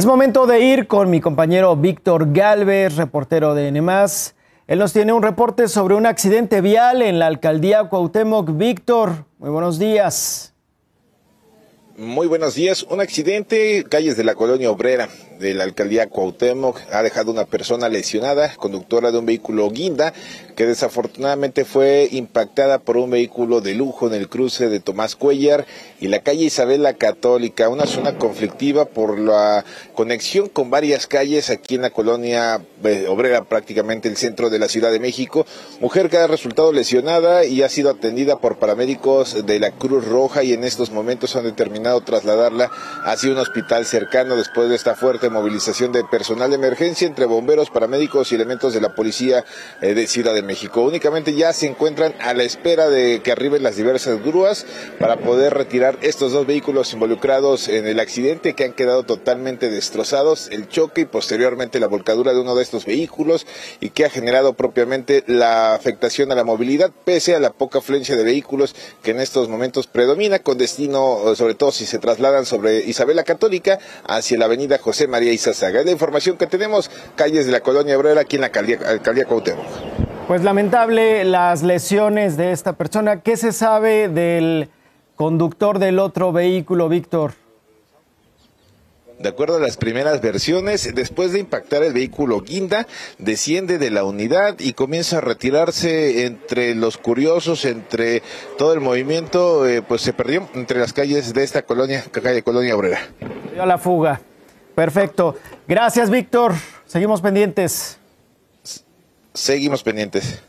Es momento de ir con mi compañero Víctor Galvez, reportero de N+. Él nos tiene un reporte sobre un accidente vial en la alcaldía Cuauhtémoc. Víctor, muy buenos días. Muy buenos días. Un accidente, calles de la colonia obrera de la alcaldía Cuauhtémoc, ha dejado una persona lesionada, conductora de un vehículo guinda, que desafortunadamente fue impactada por un vehículo de lujo en el cruce de Tomás Cuellar y la calle Isabel la Católica, una zona conflictiva por la conexión con varias calles aquí en la colonia eh, obrera, prácticamente el centro de la Ciudad de México. Mujer que ha resultado lesionada y ha sido atendida por paramédicos de la Cruz Roja y en estos momentos han determinado trasladarla hacia un hospital cercano después de esta fuerte movilización de personal de emergencia entre bomberos, paramédicos y elementos de la policía eh, de Ciudad de México. Únicamente ya se encuentran a la espera de que arriben las diversas grúas para poder retirar estos dos vehículos involucrados en el accidente que han quedado totalmente destrozados, el choque y posteriormente la volcadura de uno de estos vehículos y que ha generado propiamente la afectación a la movilidad pese a la poca afluencia de vehículos que en estos momentos predomina con destino, sobre todo si se trasladan sobre Isabela Católica hacia la avenida José María Izazaga. Es la información que tenemos, calles de la colonia obrera aquí en la alcaldía, alcaldía. Pues lamentable las lesiones de esta persona. ¿Qué se sabe del conductor del otro vehículo, Víctor? De acuerdo a las primeras versiones, después de impactar el vehículo Guinda, desciende de la unidad y comienza a retirarse entre los curiosos, entre todo el movimiento, eh, pues se perdió entre las calles de esta colonia, calle Colonia Obrera. Dio la fuga. Perfecto. Gracias, Víctor. Seguimos pendientes. Seguimos pendientes.